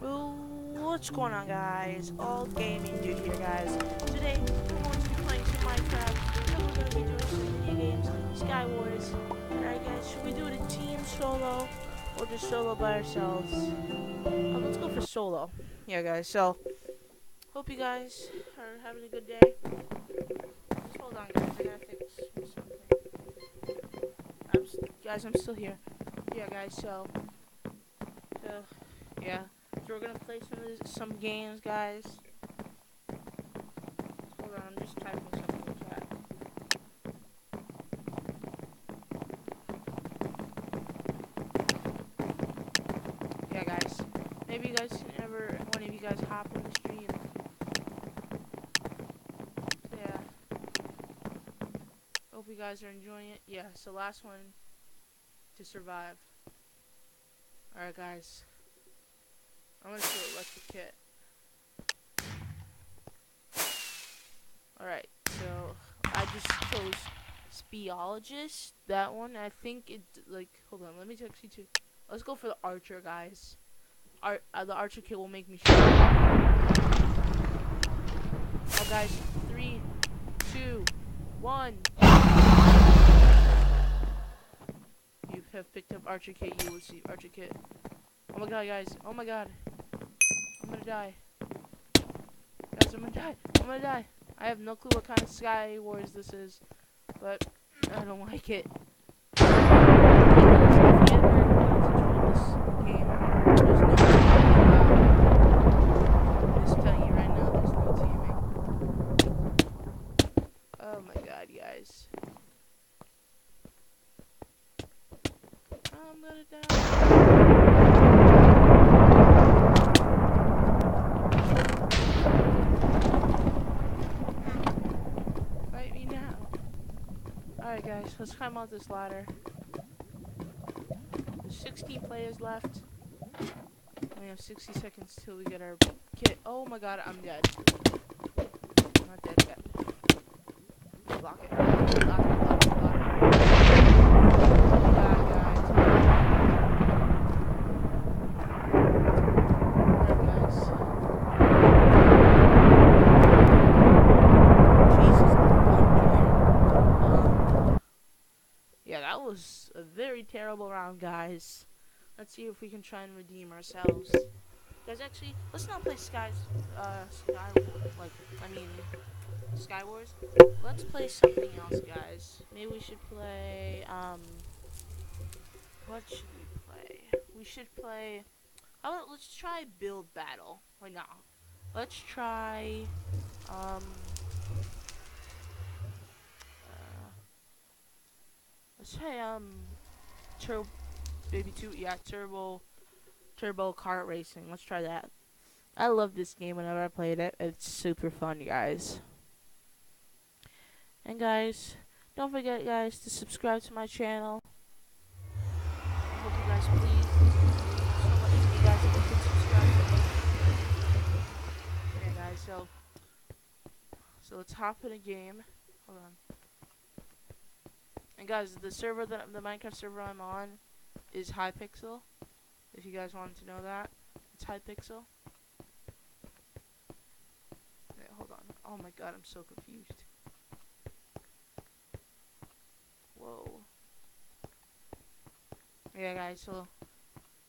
What's going on, guys? All gaming dude here, guys. Today we're going to be playing some Minecraft. We're going to be doing some video games, Sky Wars. Alright, guys, should we do it in team solo or just solo by ourselves? Uh, let's go for solo. Yeah, guys. So, hope you guys are having a good day. Just hold on, guys. I gotta fix something. I'm guys, I'm still here. Yeah, guys. So, so yeah. We're gonna play some some games, guys. Hold on, I'm just typing something in chat. Yeah, guys. Maybe you guys can ever, one of you guys hop on the stream. Yeah. Hope you guys are enjoying it. Yeah. So last one to survive. All right, guys. I'm gonna do electric kit. Alright, so I just chose speleologist. That one, I think it like. Hold on, let me text you too. Let's go for the archer, guys. Ar uh, the archer kit will make me sure. Oh, guys, three, two, one. You have picked up archer kit. You will see archer kit. Oh my god, guys. Oh my god. I'm gonna die. Guys, I'm gonna die. I'm gonna die. I have no clue what kind of Sky Wars this is, but I don't like it. If you ever wanted to join this game, there's no teaming allowed. I'm just telling you right now, there's no teaming. Oh my god, guys. I'm gonna die. Fight me now. Alright guys, let's climb out this ladder. There's 16 players left. We have 60 seconds till we get our kit. Oh my god, I'm dead. I'm not dead yet. Block it. Block it, block it, block it. Oh my god, guys. Alright guys. Jesus, the thunder. Um, yeah, that was a very terrible round, guys. Let's see if we can try and redeem ourselves. Guys, actually, let's not play Skies, uh, Sky, like, I mean, Sky Wars. Let's play something else, guys. Maybe we should play, um, what should we play? We should play, about, let's try Build Battle. Why not? Let's try, um, uh, let's try um Turbo Baby Two. Yeah, Turbo Turbo Kart Racing. Let's try that. I love this game whenever I played it. It's super fun, guys. And guys, don't forget, guys, to subscribe to my channel. I hope you guys please. So. Okay, guys. So, so let's hop in a game. Hold on. And guys, the server that the Minecraft server I'm on is Hypixel. If you guys wanted to know that, it's Hypixel. Wait, hold on. Oh my god, I'm so confused. Whoa. Yeah, guys. So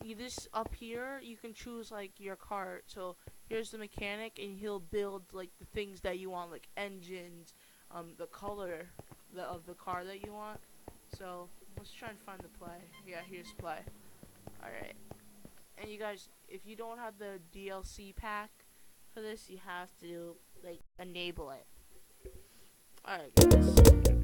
you this up here, you can choose like your cart. So here's the mechanic, and he'll build like the things that you want, like engines, um, the color the, of the car that you want. So let's try and find the play. Yeah, here's play. Alright. And you guys, if you don't have the DLC pack for this, you have to like enable it. Alright guys.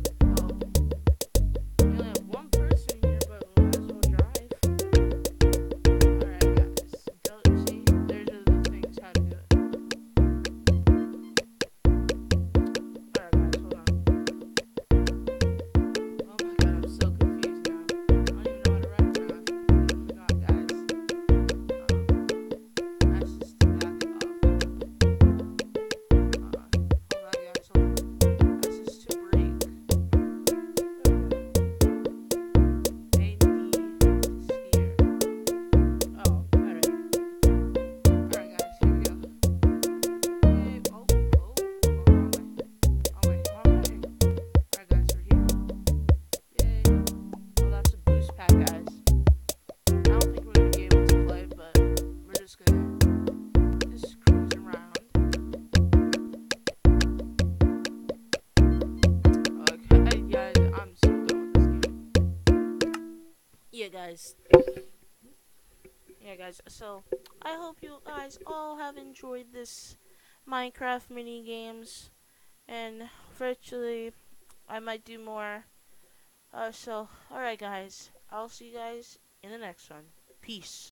Guys. Yeah, guys. So I hope you guys all have enjoyed this Minecraft mini games, and virtually I might do more. Uh, so alright, guys. I'll see you guys in the next one. Peace.